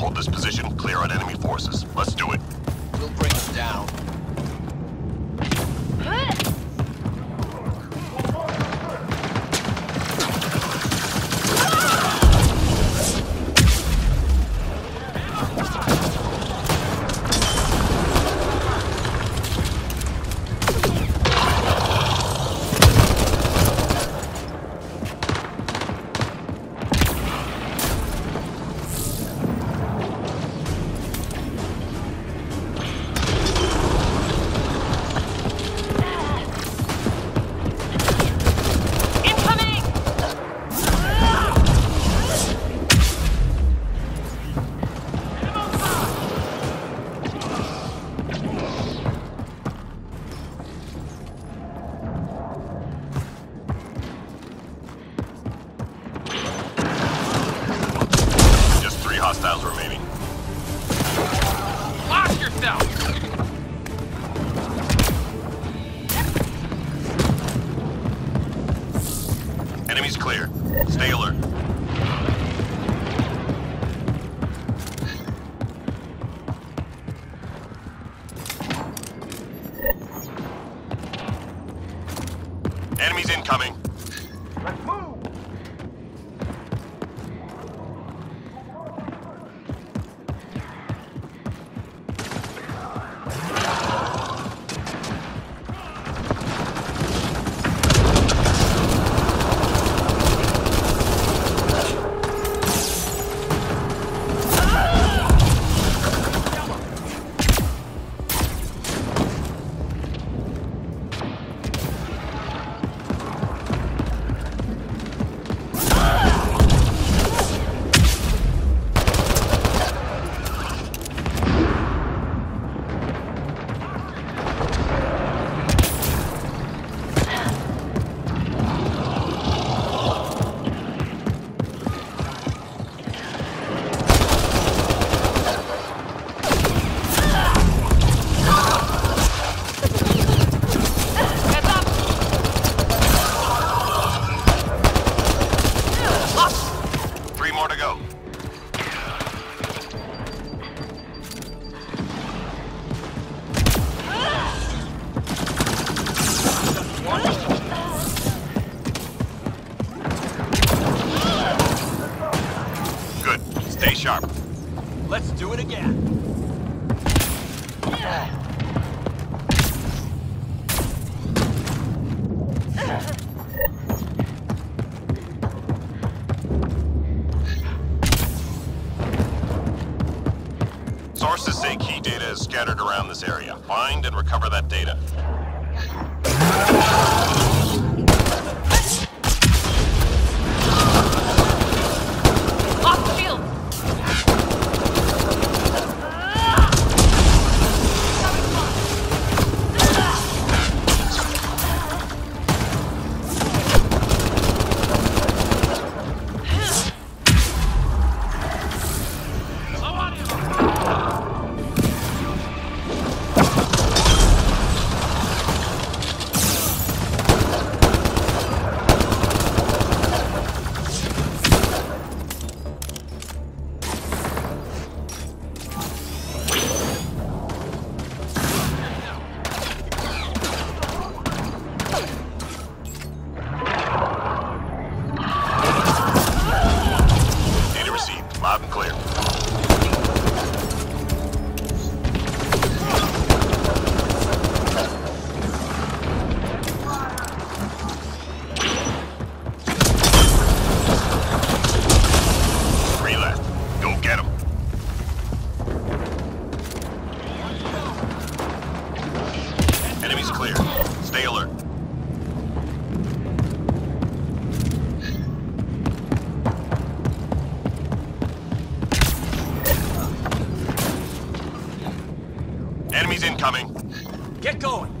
Hold this position, clear out enemy forces. Let's do it. We'll bring them down. Enemies clear. Stay alert. Around this area. Find and recover that data. Enemies incoming. Get going.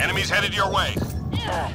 Enemies headed your way. Yeah.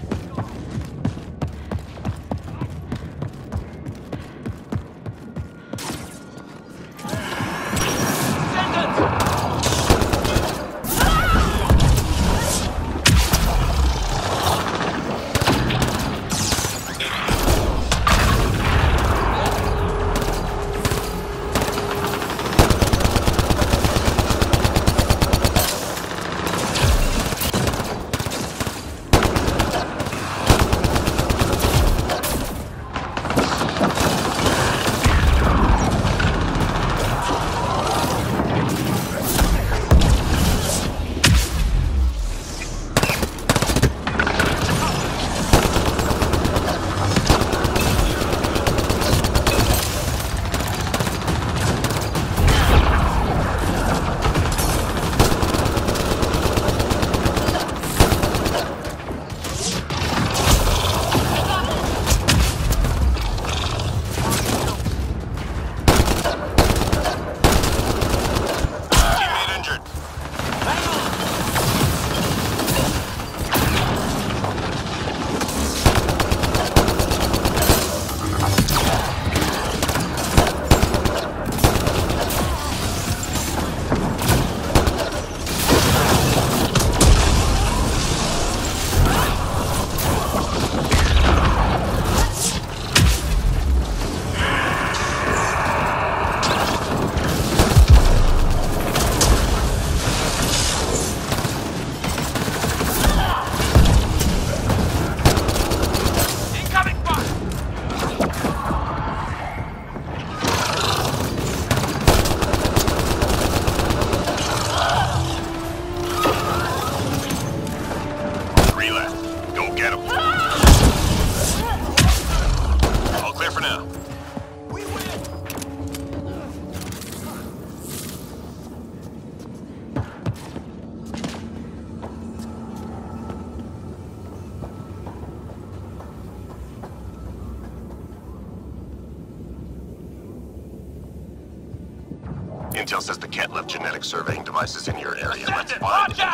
genetic surveying devices in your area. Let's find it.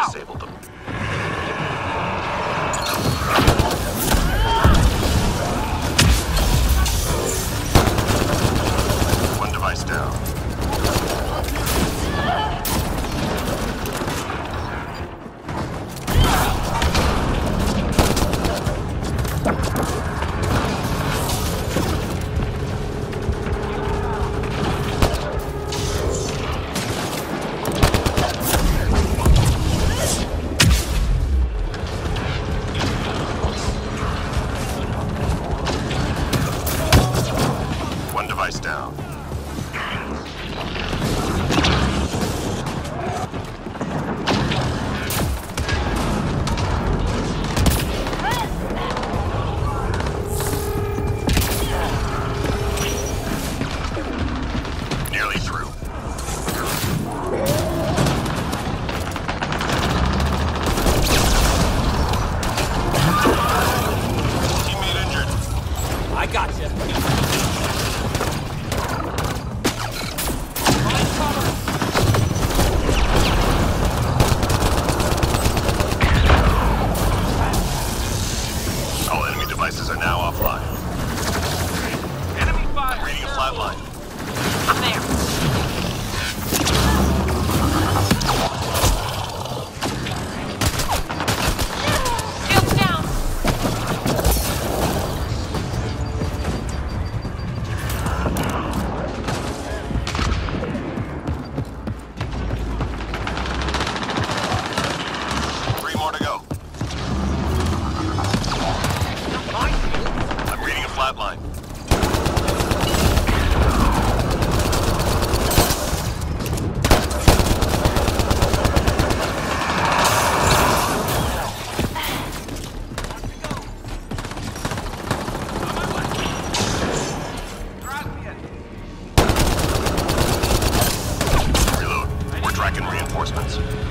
reinforcements.